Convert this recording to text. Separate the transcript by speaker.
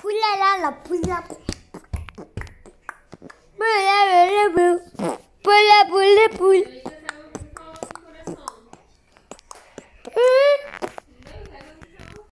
Speaker 1: Poulala la poula.
Speaker 2: Poula poula poule. Poula poule poule.